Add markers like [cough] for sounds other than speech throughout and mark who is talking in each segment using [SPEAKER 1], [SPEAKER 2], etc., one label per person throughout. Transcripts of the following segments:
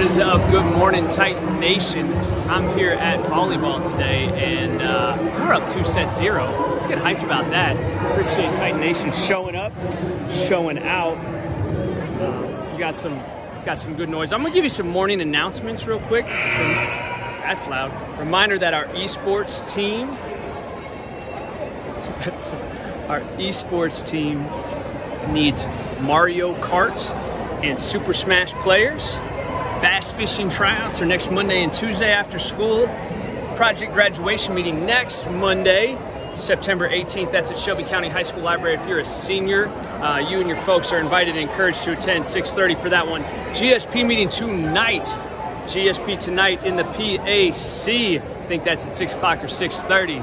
[SPEAKER 1] What is up? Good morning, Titan Nation. I'm here at volleyball today, and uh, we're up two sets zero. Let's get hyped about that. Appreciate Titan Nation showing up, showing out. You got some, got some good noise. I'm gonna give you some morning announcements real quick. That's loud. Reminder that our esports team, [laughs] our esports team needs Mario Kart and Super Smash players. Bass fishing tryouts are next Monday and Tuesday after school. Project graduation meeting next Monday, September 18th. That's at Shelby County High School Library. If you're a senior, uh, you and your folks are invited and encouraged to attend 6:30 for that one. GSP meeting tonight. GSP tonight in the PAC. I think that's at 6 o'clock or 6:30.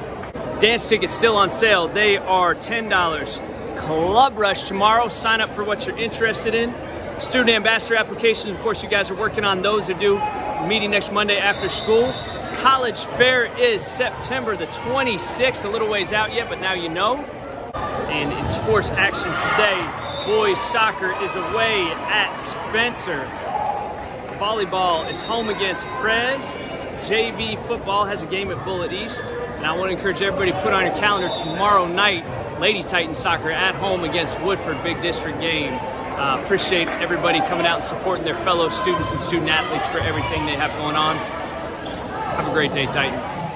[SPEAKER 1] Dance tickets still on sale. They are $10. Club Rush tomorrow. Sign up for what you're interested in. Student ambassador applications, of course, you guys are working on those to do. Meeting next Monday after school. College Fair is September the 26th, a little ways out yet, but now you know. And in sports action today, boys soccer is away at Spencer. Volleyball is home against Prez. JV football has a game at Bullet East. And I want to encourage everybody to put on your calendar tomorrow night, Lady Titan Soccer at home against Woodford, big district game. Uh, appreciate everybody coming out and supporting their fellow students and student athletes for everything they have going on. Have a great day, Titans.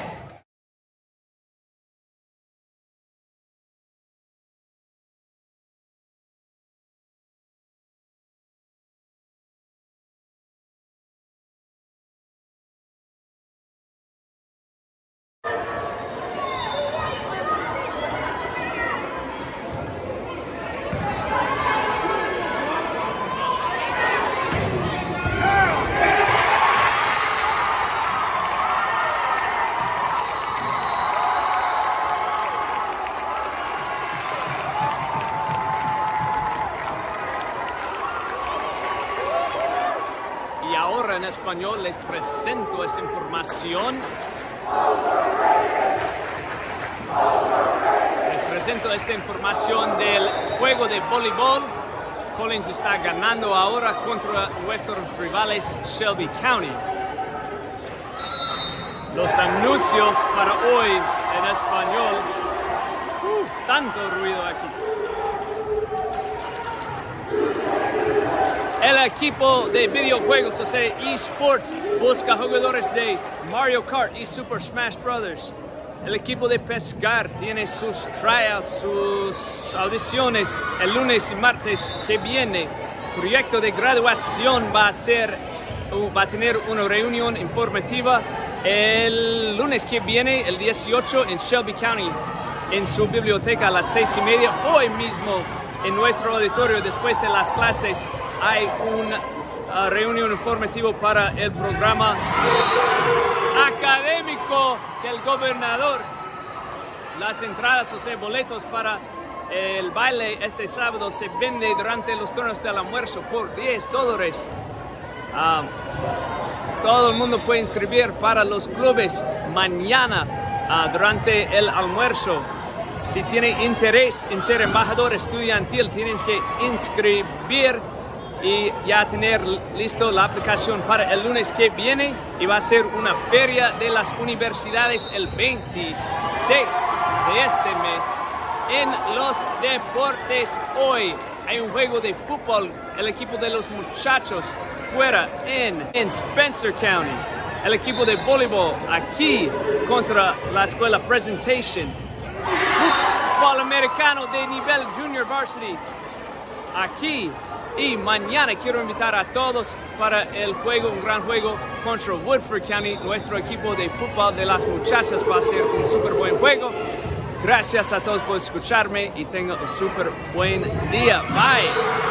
[SPEAKER 1] Y ahora en español les presento esta información. Les presento esta información del juego de voleibol. Collins está ganando ahora contra nuestros rivales Shelby County. Los anuncios para hoy en español. Uh, tanto ruido aquí. El equipo de videojuegos, o sea, eSports, busca jugadores de Mario Kart y Super Smash Bros. El equipo de pescar tiene sus tryouts, sus audiciones el lunes y martes que viene. Proyecto de graduación va a ser, va a tener una reunión informativa el lunes que viene, el 18, en Shelby County, en su biblioteca a las seis y media, hoy mismo en nuestro auditorio después de las clases hay una uh, reunión informativa para el programa académico del gobernador. Las entradas, o sea, boletos para el baile este sábado se vende durante los turnos del almuerzo por 10 dólares. Uh, todo el mundo puede inscribir para los clubes mañana uh, durante el almuerzo. Si tiene interés en ser embajador estudiantil, tienes que inscribir y ya tener listo la aplicación para el lunes que viene y va a ser una feria de las universidades el 26 de este mes. En los deportes hoy hay un juego de fútbol, el equipo de los muchachos fuera en, en Spencer County. El equipo de voleibol aquí contra la escuela Presentation. Fútbol americano de nivel junior varsity aquí y mañana quiero invitar a todos para el juego, un gran juego contra Woodford County. Nuestro equipo de fútbol de las muchachas va a ser un súper buen juego. Gracias a todos por escucharme y tengan un súper buen día. Bye.